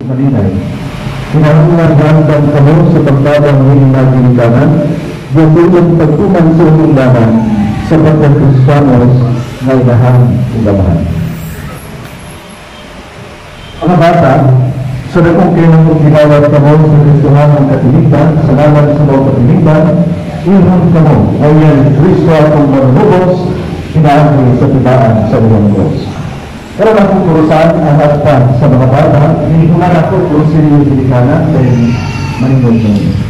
Malinay. Kinahanglan gandang kamo sa pagtabang ng naginikanan, Gatulang pagtuman sa umundahan sa pagkakristanos na ilahan ugamahan. Mga bata, sa dakong kong ginawat kamo sa Kristuhan ng Katilikan, sa naman sa mga Katilikan, ihon kamo, ngayon Kristo akong manubos, hinaangkin sa tibaan sa iyong Diyos. Pero na kung kurusan ang harapan sa mga bata, hindi ko na ako kurusin yung Pilikana dahil maningod mo.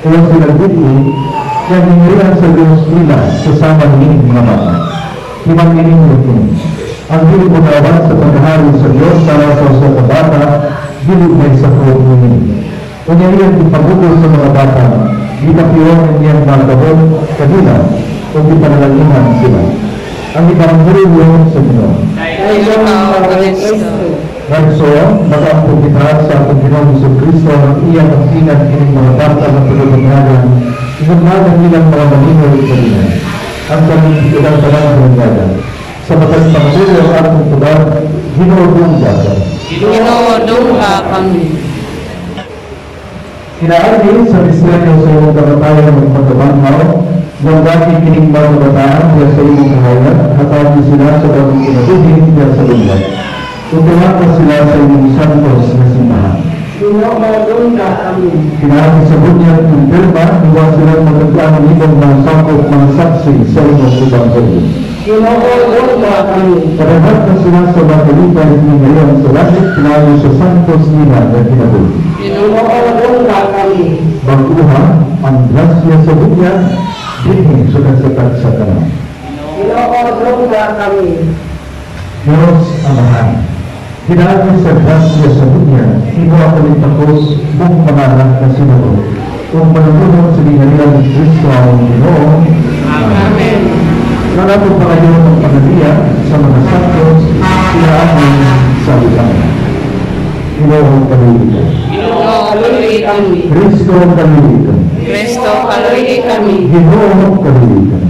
kaya sila dito, kaya hinirihan sa Diyos nila kasama ng mga bata. Ibang ining Ang hindi unawan sa paghahari sa Diyos para sa sa bata, hindi may sa ini. Kanya iyan ipagugol sa mga bata, di kapiyon ng iyang mga gabon kanila, kung di panalaliman sila. Ang Diyos. Nagsoon, nakaampo kita sa ating Ginoong Iso Kristo ang iyang ang sinan kining Sesungguhnya, maka untuk kita saat kita musuh Kristo ia bertindak ini meletakkan untuk kebenaran kebenaran tidak dari kebenaran akan tidak dalam kebenaran sebatas takdir yang akan kebenar hinodung jasa hinodung tidak ada selisih yang seluruh kebenaran yang berteman mau membagi kini kebenaran yang seluruh kebenaran atau disinar sebab kebenaran yang seluruh setelah persilasan Yusan Kosnya Simbahan Kiraan disebutnya Menjelma Mewasilan pekerjaan ini Membangsangkup mengsaksi Selama subang sebut Terhadap persilasan Sobat ini Dari peninggalan selanjut Kiraan Yusan Dan kita dulu Bakuha Andras yang sebutnya Dini sudah sekat satana Terus amahan Kinabi sa grasya sa bunyag, iwa ko rin tapos mong pangalan na sinulo. Kung panunod sa dinalian ni Kristo ang Ginoo, Amen. Nanapod pa kayo ng panalian sa mga santos, sila amin sa lisan. Ginoo kalulitan. Ginoo kaluhi kami. Kristo kalulitan. Kristo kaluhi kami. Ginoo kalulitan.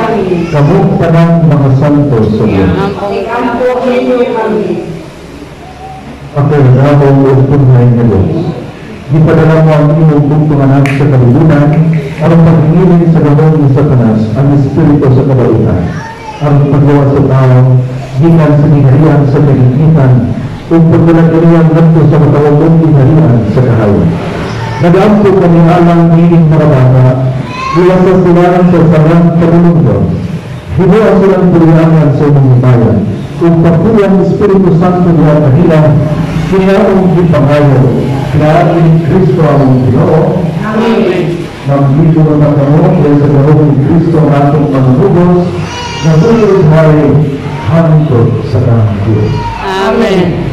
kamong tanang mga santos sa kami. Ako na ang tunay na Diyos. Gipadala mo ang iyong bugtong anak sa kalulunan, ang pagingilin sa gamon ni Satanas, ang Espiritu sa kabaitan, ang paggawa sa tao, gikan sa ginarian sa kagigitan, kung pagdalagarian nagto sa matawagong ginarian sa kahayan. Nag-ampo kami alang niling mga bata, Bila kesilangan tersangat penuhnya Bila silang perliangan semuanya Umpakuan spiritus Santo di atas hilang Kira untuk pengayo Kira ini Kristo amun dilo Amin Begitu mata kamu Dan sebelum Kristo rantung menubus Namun hari Hantu sedang Amin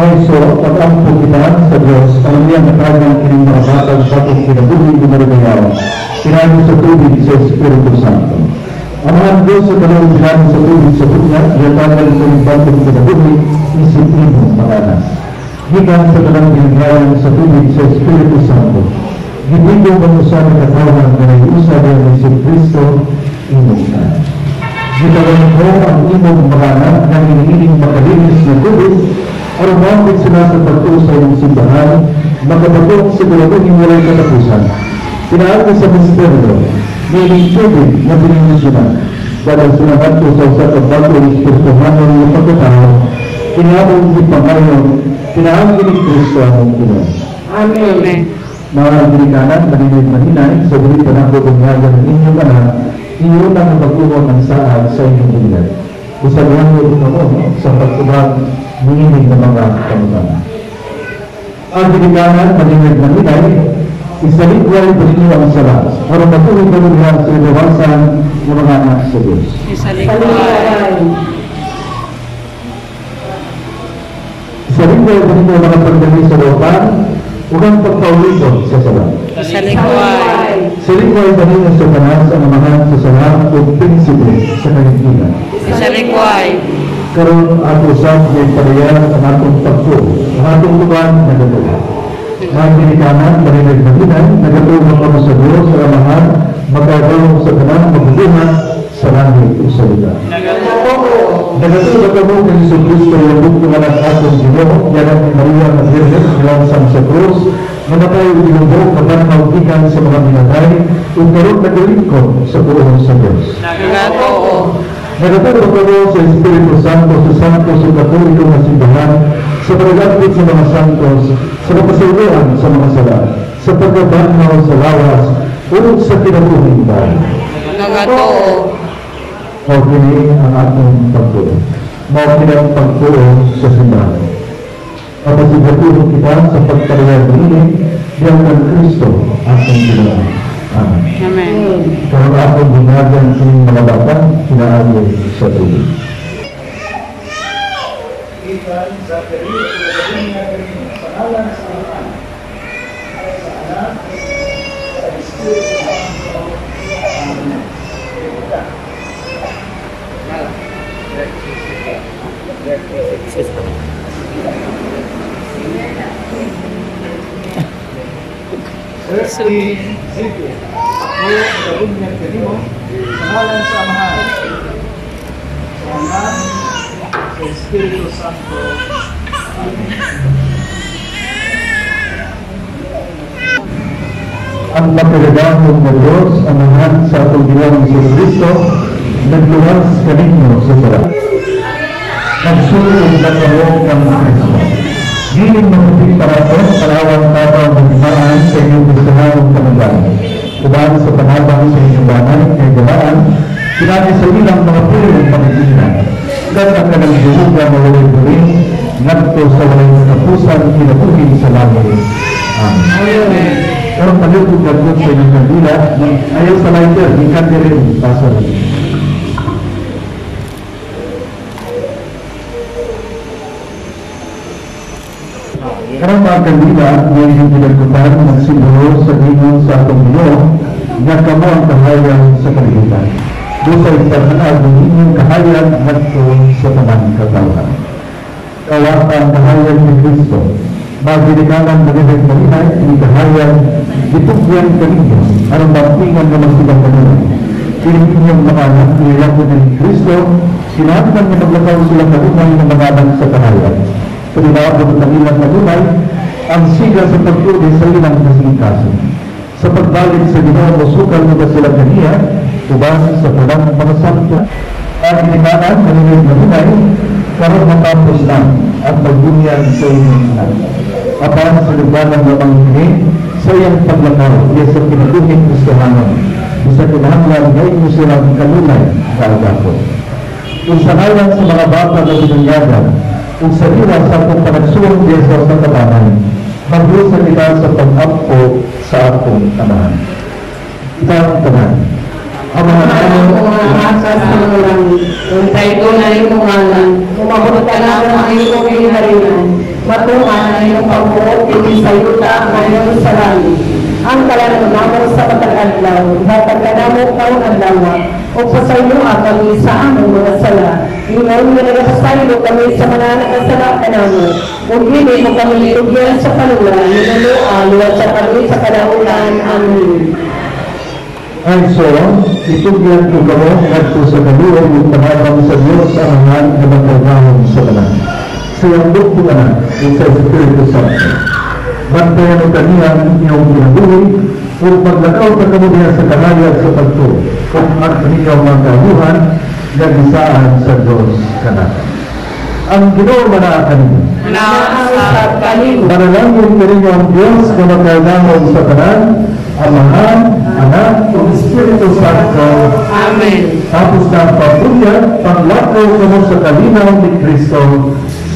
Also, pag-ampo kita sa Diyos, ang niya nakagang kining mga batang sa itong kinabuhi ng Marigayaw, kinano sa tubig sa Espiritu Santo. Ang mga Diyos sa dalawang kinano sa tubig sa bunya, yatagal sa yung batang kinabuhi, isip mo panganas. Gikan sa dalawang kinagayan sa tubig sa Espiritu Santo. Gibigo ba mo sa katawan na nag-usa ng si Kristo, imong na. Gitawin mo ang imong mga anak na hinihiling makalinis na tubig Araw bakit sila sa pagtuo sa iyong simbahan, magkapatong siguraduhin walay katapusan. Pinaali sa misteryo, may tubig na binimisyonan. Dahil sinabat ko sa usa ka bago ng Espirituhanon ng pagkatao, kinabong di pangayon, kinaangin ni Kristo ang Pinoy. Amen. Mga Amerikanan, maninid mahinay, sa dili pa na bunyagan ng inyong anak, inyo lang ang pagkuha ng saad sa inyong bilat. usahanya itu kamu seperti sedang ini dikembangkan kamu sana. Arti di kanan mengingat nabi dari istri kuali berdiri wa salam. Orang itu itu berbicara sebagai bangsa mengenai sebus. Istri kuali berdiri wa salam. Bukan perkaulisan sesuatu. Salam. Seringkali dahil ng satanas ang amahan sa sarap o prinsipe sa kahihingan. Seringkali. Karoon at usap ay palayan ang atong pagko, ang atong tuwan na dalaga. Ang pinikanan, panilig na hinan, nagatulong mga masagro sa amahan, magagawang sa kanang magbuhan sa langit o sa lugar. Nagatulong ako mo kay Jesus Cristo, yung buong ng atong Ginoo, yan ang Maria Madrid, ilang sa Cruz, krus namatay o ginubo kabanhaw gikan sa mga binatay ug karon nagalingkod sa buong sa Diyos Nagatoo. Nagatuloy ko sa Espiritu Santo sa Santo sa Katoliko na simbahan sa paglalapit sa mga santos, sa kapasuluan sa mga sala, sa pagkabanaw sa lawas, o sa kinabuhing bahay. Nagatoo. Mao kini ang atong pagtuo. Mao kini ang pagtuo sa simbahan. apa juga tubuh kita seperti terlihat ini biarkan Kristus akan bilang Amin. Karena aku benar dan ingin melebatkan tidak ada satu. Kita Pangalan sa Amahan, sa Anak, sa Espiritu Santo. Ang mapilagahon na Diyos, ang mahal sa atong Ginawang Isus Kristo, nagluwas kaninyo sa sarap. Nagsulong na kamo kang Kristo. Giling mabuting paraton, parawang tataw ng imaan sa inyong gustuhan kanagan. Kumaan sa panabang sa inyong banay, kay galaan, sinabi sa ilang mga pulo ng panaginan. Kat ang kanang dihuga mawalay buling, nagto sa walay katapusan, kinabuhin sa langit. Amen. Pero palipod na sa inyong kandila, ayaw sa lighter, di kandirin, pasal. Karang mga Kanila ni hindilagutan ng sinuho sa ingon sa atong Ginoo nga kamo ang kahayag sa kalibutan. Dusay sa tanag ng inyong kahayag ngadto sa tanan katawhan. Kawat ang kahayag ni Kristo, magdilikanan na rin ng inay ni kahayag ditugyan kaninyo aron baptingan na masilang kanila. Pininyong mga anak ni Kristo, sinabi ng mga lakaw sila kanunay mga sa. Pinabot ng ilang kalumay, ang siga sa pagtuli sa ilang kasingkaso. Sa pagbalik sa Ginoo, musukal na sila kaniya, uban sa pulang mga santo. Ang dinikanan, maninig na hinay, karon matapos na at magbunyag sa inyong lahat. Apan sa lugar ng lamang ini, sa iyang paglakaw, iya sa pinaduhin Kristohanon, isa kinahanglan ngayon mo silang kalulay sa agapon. Kung sa ngalan sa mga bata na binunyagan, kung sa iwas sa akong panagsulong di sa sa tabanan, maglusan kita sa pag-apo sa akong tamahan. Kita ang tamahan. Amahan ako, umahan sa sinulang, kung tayo ko na iyong umahan, umabot ka na ng iyong kaharinan, matungan na iyong pagbuot, hindi sa yuta ngayon sa langit. Ang kalanang naman sa pag adlaw, hatag kanamo taon adlaw, o pasayloa kami sa among mga sala. Ingon nga nagapasaylo kami sa mga nakasala kanamo, o hindi mo kami tugyan sa palulan, ninalualo at sa kami sa kalaulan. Amen. And so, itugyan ko kamo at sa kaluwa ng pahabang sa Diyos ang hangan na magkagawang sa kanan. Siyambot ko na sa Espiritu Santo. Bantayan ang kaniyang iyong ginabuhay kung paglakaw ka kamo sa kahayag sa pagtuo, kung at ikaw magkaguhan, nagisaan sa Diyos ka na. Ang ginoo manaa kanino. Manaa kanino. Manalangin kanino ang Diyos na magkailangan sa tanan, Amahan, Anak, o Espiritu Santo. Amen. Tapos na ang pagbuya, panglakaw sa kalinaw ni Kristo,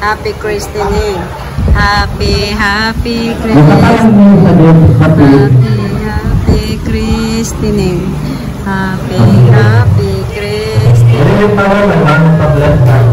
Happy christening. Happy, happy christening. Happy, happy christening. Happy, happy christening.